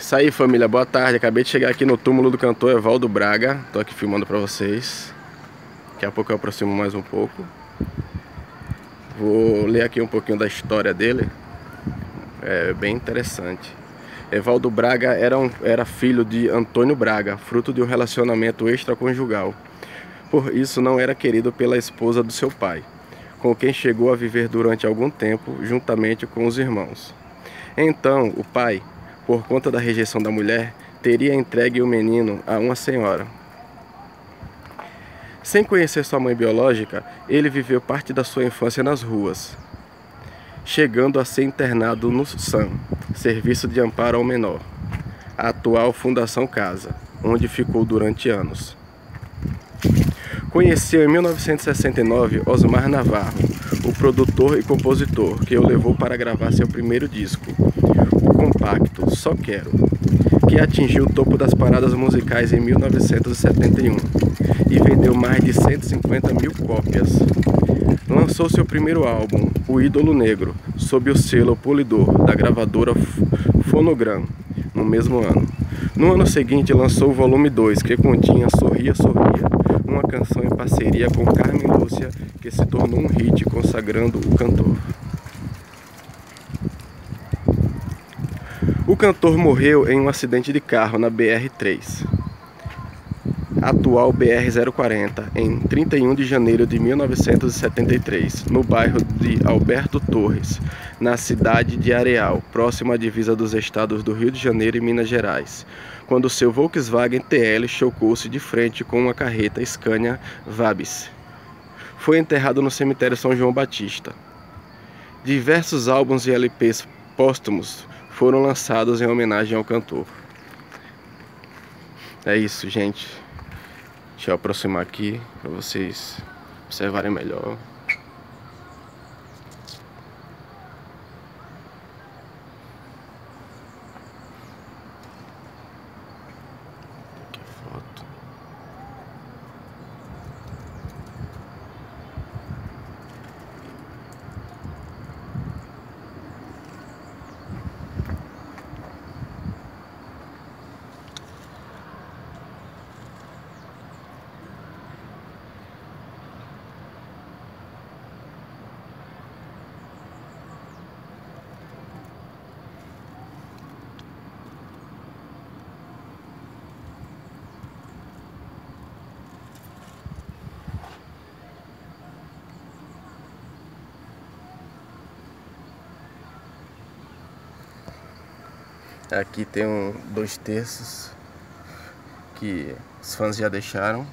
Isso aí família, boa tarde. Acabei de chegar aqui no túmulo do cantor Evaldo Braga. Tô aqui filmando pra vocês. Daqui a pouco eu aproximo mais um pouco. Vou ler aqui um pouquinho da história dele. É bem interessante. Evaldo Braga era, um, era filho de Antônio Braga, fruto de um relacionamento extraconjugal. Por isso não era querido pela esposa do seu pai, com quem chegou a viver durante algum tempo juntamente com os irmãos. Então, o pai, por conta da rejeição da mulher, teria entregue o menino a uma senhora. Sem conhecer sua mãe biológica, ele viveu parte da sua infância nas ruas, chegando a ser internado no SAM, Serviço de Amparo ao Menor, a atual Fundação Casa, onde ficou durante anos. Conheceu em 1969 Osmar Navarro, o produtor e compositor que o levou para gravar seu primeiro disco, compacto Só Quero, que atingiu o topo das paradas musicais em 1971 e vendeu mais de 150 mil cópias. Lançou seu primeiro álbum, O Ídolo Negro, sob o selo Polidor da gravadora Fonogram, no mesmo ano. No ano seguinte lançou o volume 2, que continha Sorria Sorria, uma canção em parceria com Carmen Lúcia, que se tornou um hit consagrando o cantor. O cantor morreu em um acidente de carro na BR-3, atual BR-040, em 31 de janeiro de 1973, no bairro de Alberto Torres, na cidade de Areal, próximo à divisa dos estados do Rio de Janeiro e Minas Gerais, quando seu Volkswagen TL chocou-se de frente com uma carreta Scania Vabis. Foi enterrado no cemitério São João Batista. Diversos álbuns e LPs póstumos foram lançados em homenagem ao cantor. É isso, gente. Deixa eu aproximar aqui para vocês observarem melhor. Aqui tem um, dois terços que os fãs já deixaram.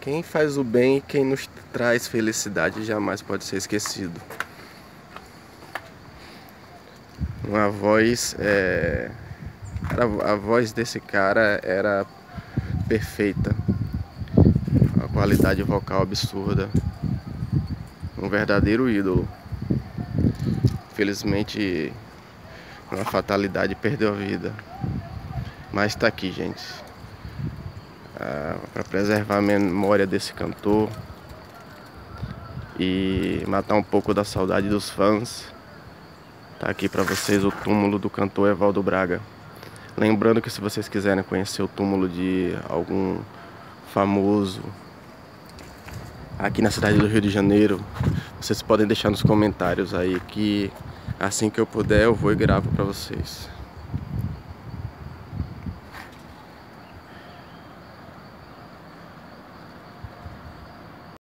Quem faz o bem e quem nos traz felicidade jamais pode ser esquecido. Uma voz. É... A voz desse cara era perfeita. A qualidade vocal absurda um verdadeiro ídolo. Felizmente, uma fatalidade perdeu a vida. Mas está aqui, gente. Ah, para preservar a memória desse cantor e matar um pouco da saudade dos fãs. Tá aqui para vocês o túmulo do cantor Evaldo Braga. Lembrando que se vocês quiserem conhecer o túmulo de algum famoso aqui na cidade do Rio de Janeiro, vocês podem deixar nos comentários aí que assim que eu puder eu vou e gravo para vocês.